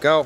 Go.